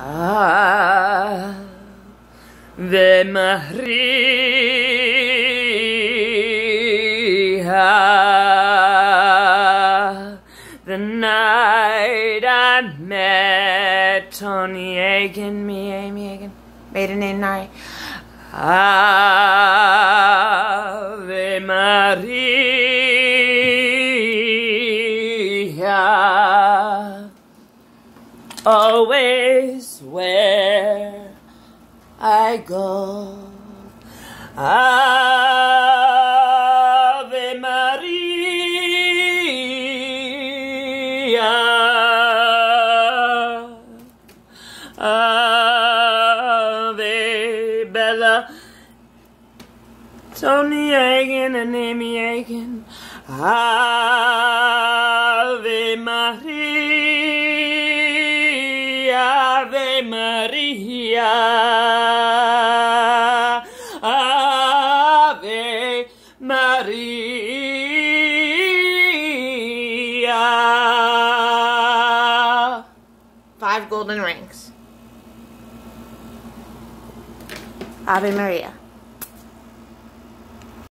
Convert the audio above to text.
Ave Maria. The night I met Tony Eagan, me, Amy Eagan, maiden name night. Ave Maria. Always where I go. Ave Maria. Ave Bella. Tony Eagan and Amy Eagan. Ave Ave Maria. Ave Maria. Five golden rings. Ave Maria.